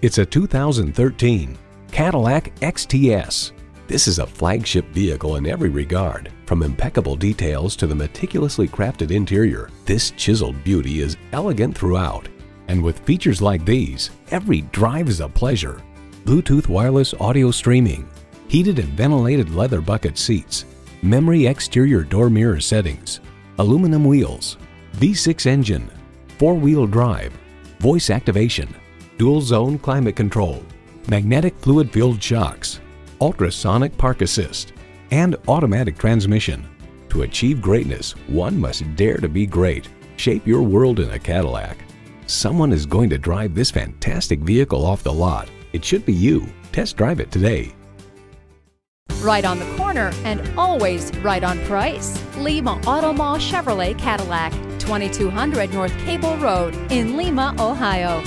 It's a 2013 Cadillac XTS. This is a flagship vehicle in every regard. From impeccable details to the meticulously crafted interior, this chiseled beauty is elegant throughout. And with features like these, every drive is a pleasure. Bluetooth wireless audio streaming, heated and ventilated leather bucket seats, memory exterior door mirror settings, aluminum wheels, V6 engine, four-wheel drive, voice activation, dual zone climate control, magnetic fluid filled shocks, ultrasonic park assist, and automatic transmission. To achieve greatness, one must dare to be great. Shape your world in a Cadillac. Someone is going to drive this fantastic vehicle off the lot. It should be you. Test drive it today. Right on the corner and always right on price. Lima Auto Mall Chevrolet Cadillac, 2200 North Cable Road in Lima, Ohio.